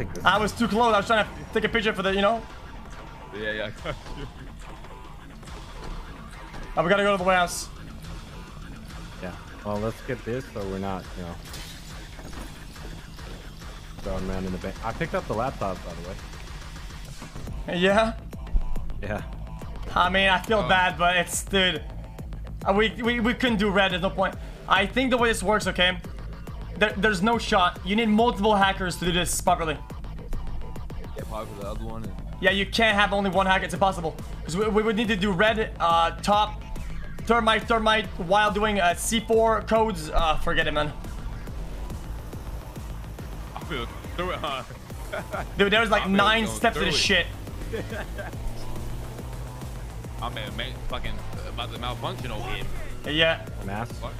think this. I was too close. I was trying to take a picture for the, you know. Yeah, yeah. I got you. Oh, we gotta go to the warehouse. Yeah. Well, let's get this so we're not, you know, throwing around in the bank. I picked up the laptop, by the way. Yeah. Yeah. I mean, I feel Oh. bad, but it's, dude. uh, We, we, we couldn't do red. There's no point. I think the way this works, okay? There, there's no shot. You need multiple hackers to do this properly. Yeah, probably for the other one. Yeah, you can't have only one hacker. It's impossible. Because we, we would need to do red, uh, top, thermite, thermite, while doing uh, C4 codes. Uh, forget it, man. I feel through it, huh? Dude, there's like I'm nine steps to this it. shit. I'm man, man, fucking about to malfunction over here. Yeah. Mass. What?